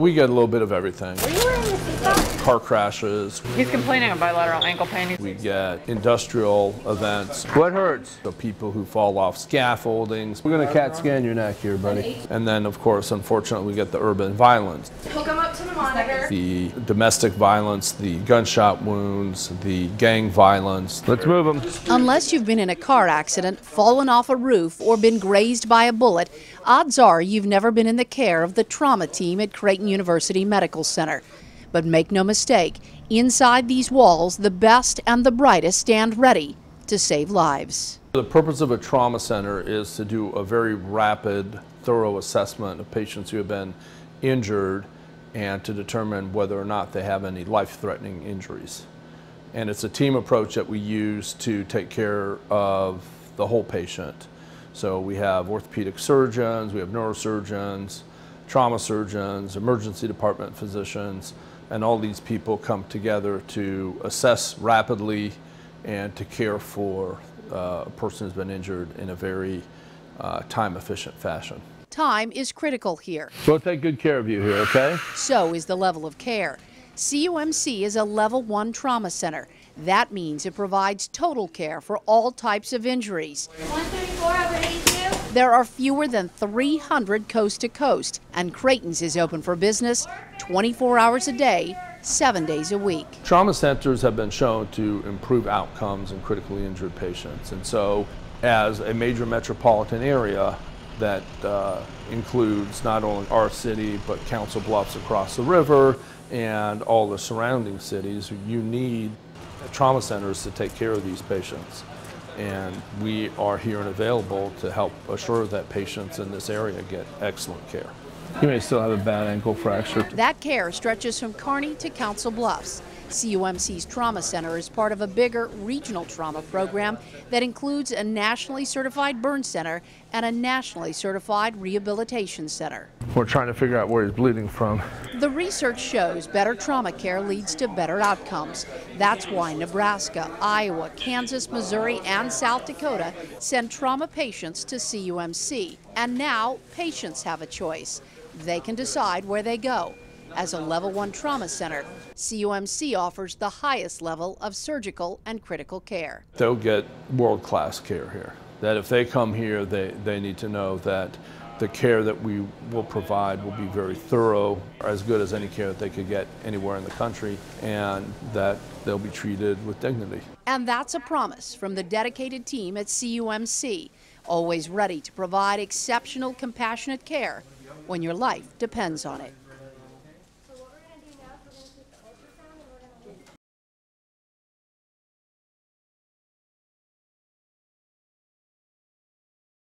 We get a little bit of everything. Car crashes, He's complaining of bilateral ankle pain. we get industrial events. What hurts? So people who fall off scaffoldings. We're gonna CAT scan your neck here, buddy. And then, of course, unfortunately, we get the urban violence. Hook him up to the monitor. the domestic violence, the gunshot wounds, the gang violence. Let's move them. Unless you've been in a car accident, fallen off a roof, or been grazed by a bullet, odds are you've never been in the care of the trauma team at Creighton University Medical Center. But make no mistake, inside these walls, the best and the brightest stand ready to save lives. The purpose of a trauma center is to do a very rapid, thorough assessment of patients who have been injured and to determine whether or not they have any life-threatening injuries. And it's a team approach that we use to take care of the whole patient. So we have orthopedic surgeons, we have neurosurgeons, trauma surgeons, emergency department physicians, and all these people come together to assess rapidly and to care for uh, a person who's been injured in a very uh, time-efficient fashion. Time is critical here. We'll take good care of you here, okay? So is the level of care. CUMC is a level one trauma center. That means it provides total care for all types of injuries. 134 over 82. There are fewer than 300 coast to coast, and Creighton's is open for business 24 hours a day, seven days a week. Trauma centers have been shown to improve outcomes in critically injured patients. And so, as a major metropolitan area that uh, includes not only our city, but Council Bluffs across the river and all the surrounding cities, you need trauma centers to take care of these patients. And we are here and available to help assure that patients in this area get excellent care. You may still have a bad ankle fracture. That care stretches from Kearney to Council Bluffs. CUMC's Trauma Center is part of a bigger regional trauma program that includes a nationally certified burn center and a nationally certified rehabilitation center. We're trying to figure out where he's bleeding from. The research shows better trauma care leads to better outcomes. That's why Nebraska, Iowa, Kansas, Missouri, and South Dakota send trauma patients to CUMC. And now patients have a choice. They can decide where they go. As a level one trauma center, CUMC offers the highest level of surgical and critical care. They'll get world-class care here. That if they come here, they, they need to know that the care that we will provide will be very thorough, as good as any care that they could get anywhere in the country, and that they'll be treated with dignity. And that's a promise from the dedicated team at CUMC, always ready to provide exceptional, compassionate care when your life depends on it.